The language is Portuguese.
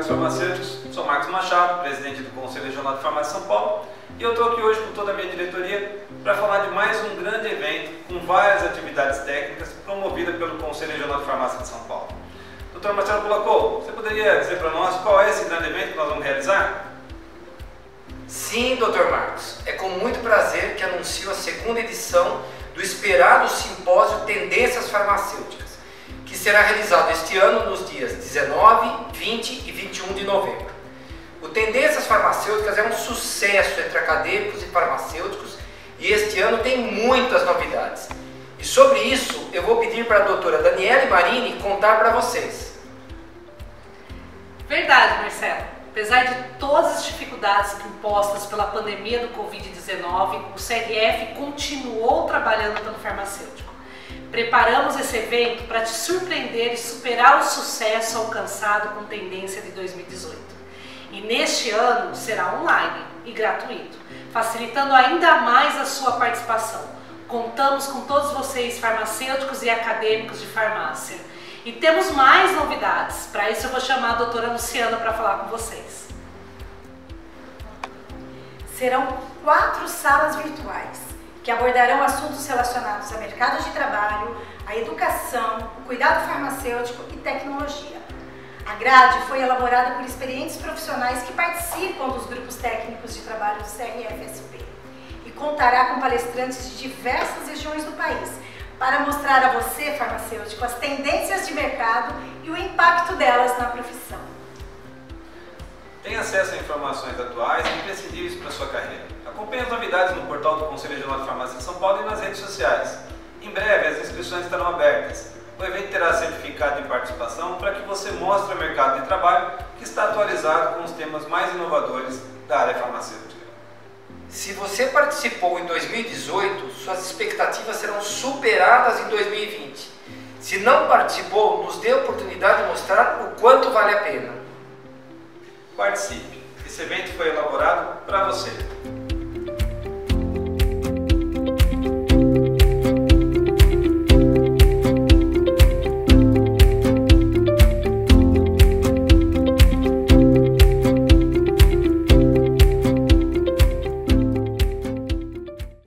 colegas farmacêuticos. Sou Marcos Machado, presidente do Conselho Regional de Farmácia de São Paulo, e eu estou aqui hoje com toda a minha diretoria para falar de mais um grande evento com várias atividades técnicas promovida pelo Conselho Regional de Farmácia de São Paulo. Doutor Marcelo Bulacô, você poderia dizer para nós qual é esse grande evento que nós vamos realizar? Sim, doutor Marcos. É com muito prazer que anuncio a segunda edição do esperado simpósio Tendências Farmacêuticas será realizado este ano nos dias 19, 20 e 21 de novembro. O Tendências Farmacêuticas é um sucesso entre acadêmicos e farmacêuticos e este ano tem muitas novidades. E sobre isso eu vou pedir para a doutora Daniele Marini contar para vocês. Verdade, Marcelo. Apesar de todas as dificuldades impostas pela pandemia do Covid-19, o CRF continuou trabalhando pelo farmacêutico. Preparamos esse evento para te surpreender e superar o sucesso alcançado com tendência de 2018. E neste ano será online e gratuito, facilitando ainda mais a sua participação. Contamos com todos vocês, farmacêuticos e acadêmicos de farmácia e temos mais novidades. Para isso eu vou chamar a doutora Luciana para falar com vocês. Serão quatro salas virtuais que abordarão assuntos relacionados ao mercado de trabalho, à educação, o cuidado farmacêutico e tecnologia. A grade foi elaborada por experientes profissionais que participam dos grupos técnicos de trabalho do CRFSP e contará com palestrantes de diversas regiões do país, para mostrar a você, farmacêutico, as tendências de mercado e o impacto delas na profissão. Tem acesso a informações atuais e imprescindíveis para sua carreira. Acompanhe as novidades no portal do Conselho Regional de Farmácia de São Paulo e nas redes sociais. Em breve, as inscrições estarão abertas. O evento terá certificado de participação para que você mostre ao mercado de trabalho que está atualizado com os temas mais inovadores da área farmacêutica. Se você participou em 2018, suas expectativas serão superadas em 2020. Se não participou, nos dê a oportunidade de mostrar o quanto vale a pena. Participe! Esse evento foi elaborado para você.